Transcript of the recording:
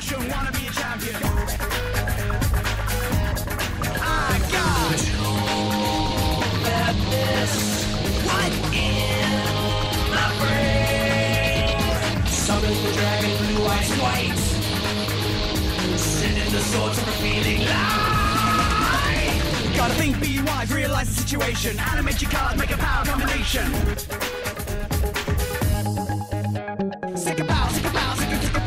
should wanna be a champion. I got madness. What in my brain? Summon the dragon, blue eyes white. Send in the swords of a feeling light. Gotta think, be wise, realize the situation. Animate your cards, make a power combination. Sick about, sick about, sick about.